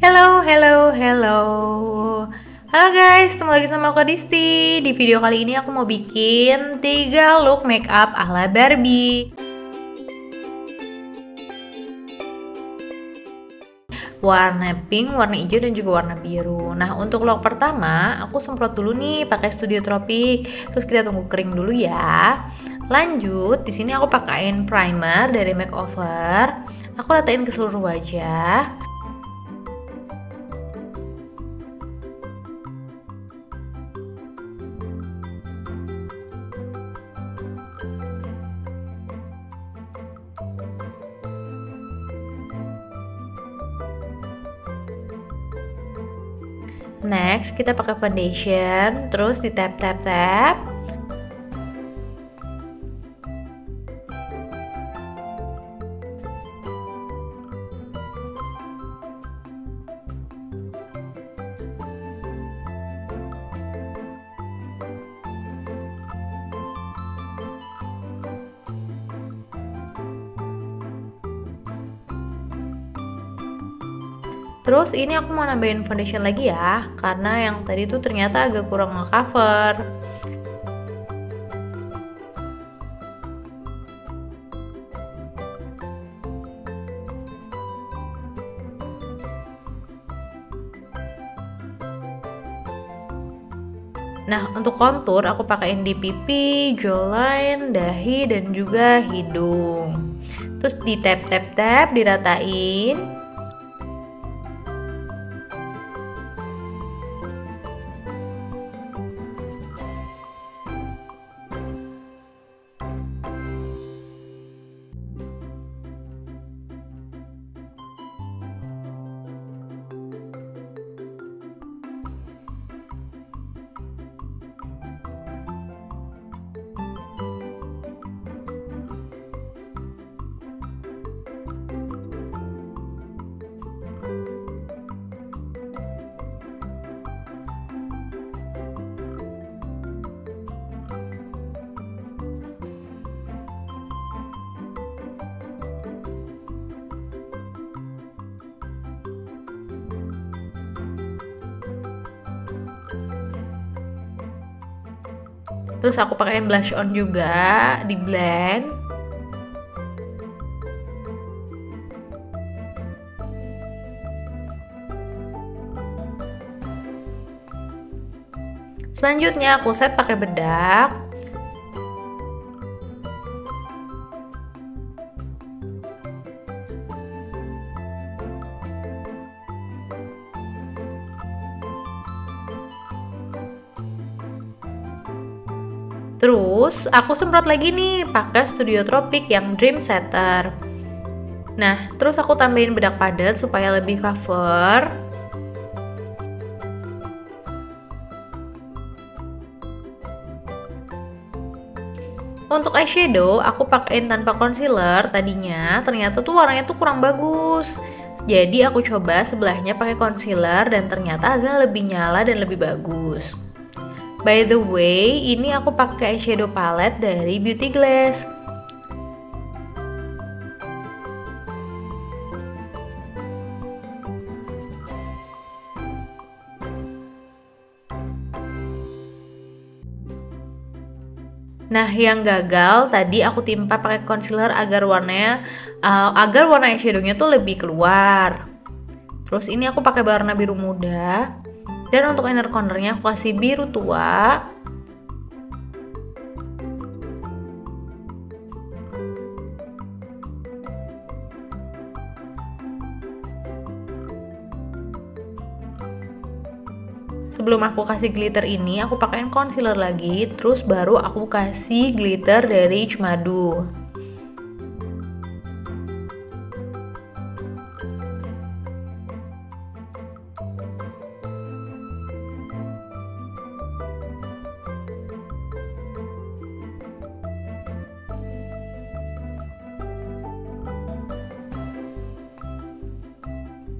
Hello, hello, hello. Halo guys, ketemu lagi sama aku Disti. Di video kali ini aku mau bikin 3 look makeup ala Barbie. Warna pink, warna hijau dan juga warna biru. Nah, untuk look pertama, aku semprot dulu nih pakai Studio Tropic. Terus kita tunggu kering dulu ya. Lanjut, di sini aku pakaiin primer dari Makeover. Aku ratain ke seluruh wajah. Next, kita pakai foundation, terus di tap tap tap. Terus ini aku mau nambahin foundation lagi ya, karena yang tadi tuh ternyata agak kurang nge-cover. Nah, untuk kontur aku pakaiin di pipi, jawline, dahi, dan juga hidung. Terus di tap tap tap diratain. Terus aku pakein blush on juga di blend. Selanjutnya aku set pakai bedak Terus aku semprot lagi nih pakai Studio Tropic yang Dream Setter. Nah, terus aku tambahin bedak padat supaya lebih cover. Untuk eyeshadow, aku pakein tanpa concealer tadinya, ternyata tuh warnanya tuh kurang bagus. Jadi aku coba sebelahnya pakai concealer dan ternyata hasilnya lebih nyala dan lebih bagus. By the way, ini aku pakai shadow palette dari Beauty Glass. Nah, yang gagal tadi aku timpa pakai concealer agar warnanya uh, agar warna eyeshadownya tuh lebih keluar. Terus ini aku pakai warna biru muda dan untuk inner cornernya aku kasih biru tua. Sebelum aku kasih glitter ini aku pakaiin concealer lagi terus baru aku kasih glitter dari Cemadu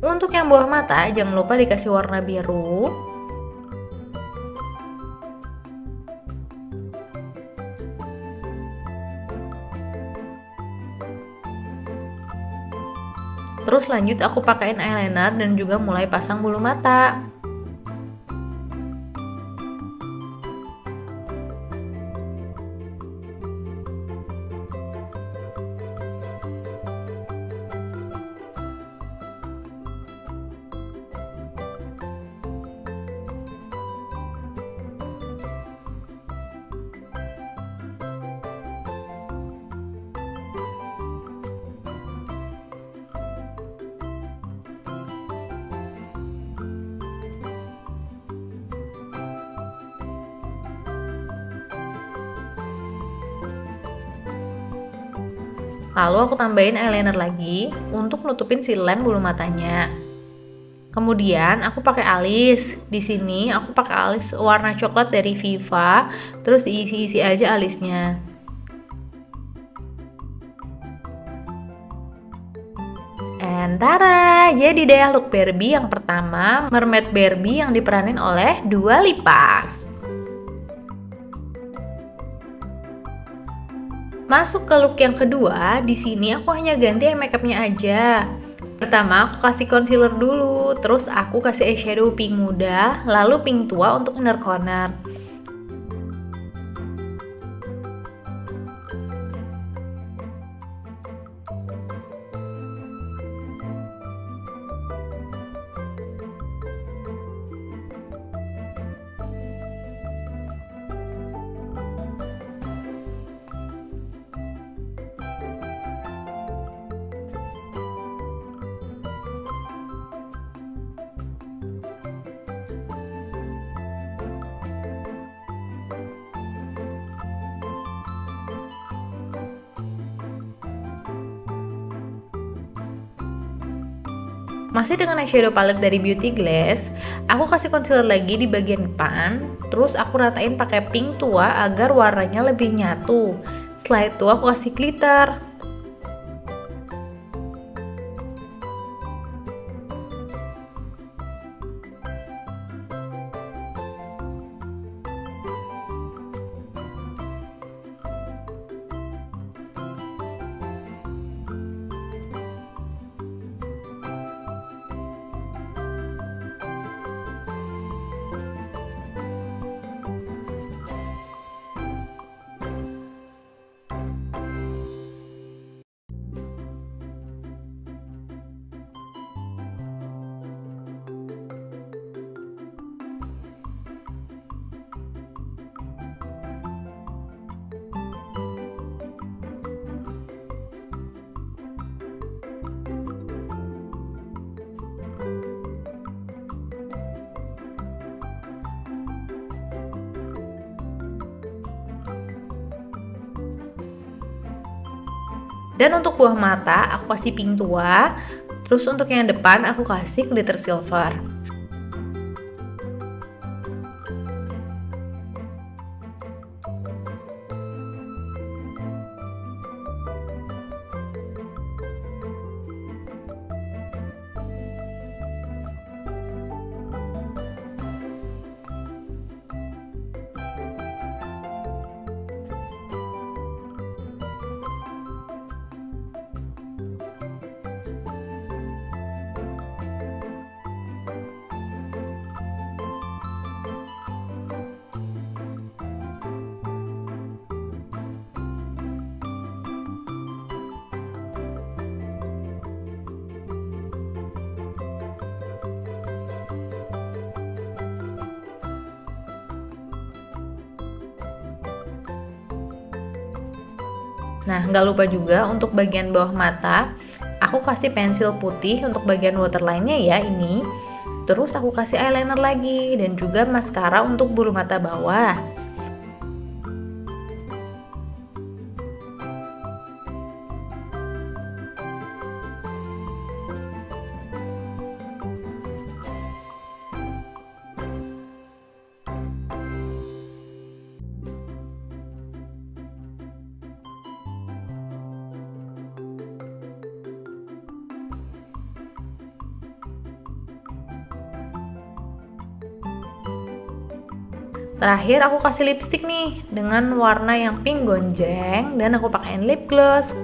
Untuk yang bawah mata, jangan lupa dikasih warna biru. Terus lanjut aku pakein eyeliner dan juga mulai pasang bulu mata. Lalu aku tambahin eyeliner lagi untuk nutupin si lem bulu matanya. Kemudian aku pakai alis. Di sini aku pakai alis warna coklat dari Viva, terus diisi-isi aja alisnya. And tara, jadi deh look Barbie yang pertama, Mermaid Barbie yang diperanin oleh Dua Lipa. Masuk ke look yang kedua, di sini aku hanya ganti makeupnya aja. Pertama aku kasih concealer dulu, terus aku kasih eyeshadow pink muda, lalu pink tua untuk inner corner. Masih dengan eyeshadow palette dari Beauty Glass, aku kasih concealer lagi di bagian depan, terus aku ratain pakai pink tua agar warnanya lebih nyatu. Setelah itu aku kasih glitter. Dan untuk buah mata, aku kasih pink tua. Terus untuk yang depan, aku kasih glitter silver. Nah, nggak lupa juga untuk bagian bawah mata, aku kasih pensil putih untuk bagian waterline-nya ya ini. Terus aku kasih eyeliner lagi dan juga maskara untuk bulu mata bawah. Terakhir aku kasih lipstick nih dengan warna yang pink gonjreng dan aku pakaiin lip gloss.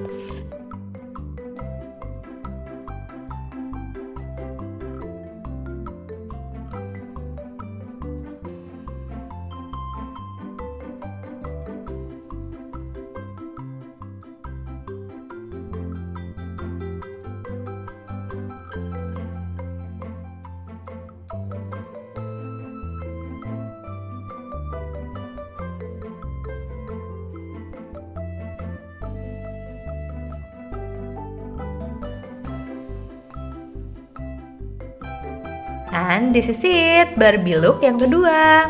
And this is it, Barbie look yang kedua.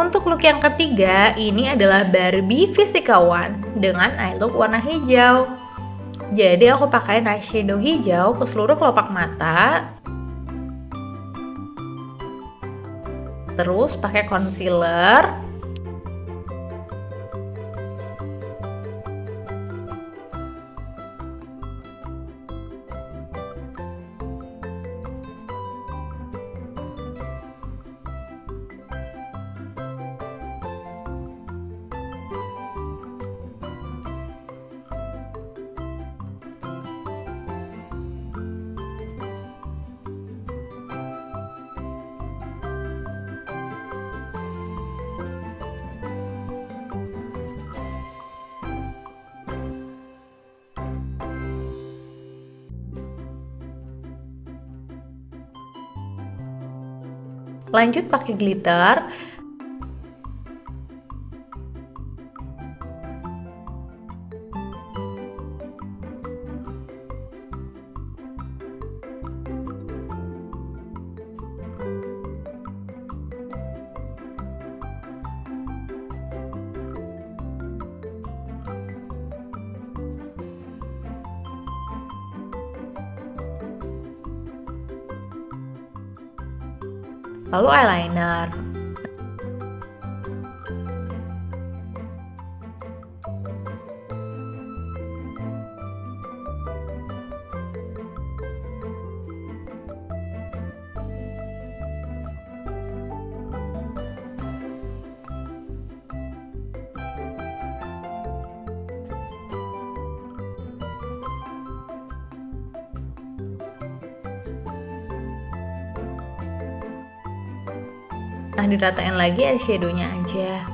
Untuk look yang ketiga, ini adalah Barbie One dengan eye look warna hijau. Jadi aku pakai eyeshadow hijau ke seluruh kelopak mata. Terus pakai concealer Lanjut pakai glitter. Lalu eyeliner. Nah, diratain lagi eyeshadownya aja.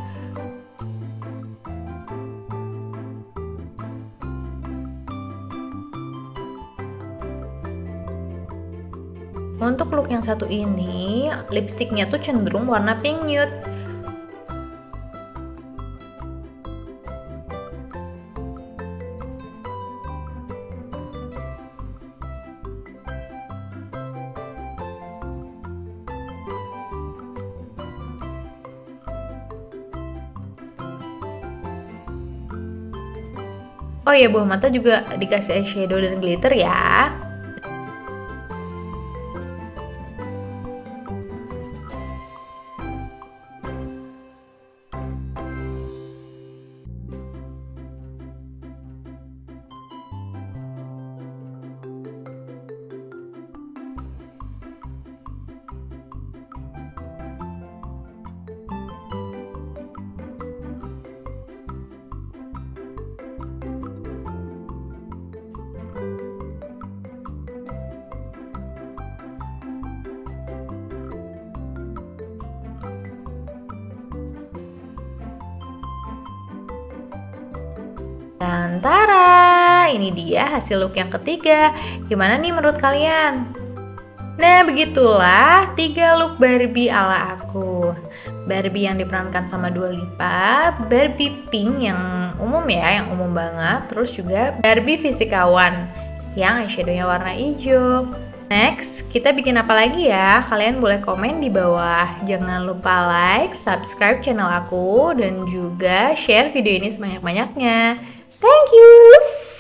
Untuk look yang satu ini, lipstiknya tuh cenderung warna pink nude. Oh iya, bawah mata juga dikasih eyeshadow dan glitter ya. Dan tara, ini dia hasil look yang ketiga. Gimana nih menurut kalian? Nah, begitulah tiga look Barbie ala aku. Barbie yang diperankan sama Dua Lipa, Barbie pink yang umum ya, yang umum banget, terus juga Barbie fisikawan yang eyeshadownya warna hijau. Next, kita bikin apa lagi ya? Kalian boleh komen di bawah. Jangan lupa like, subscribe channel aku, dan juga share video ini sebanyak-banyaknya. Thank you!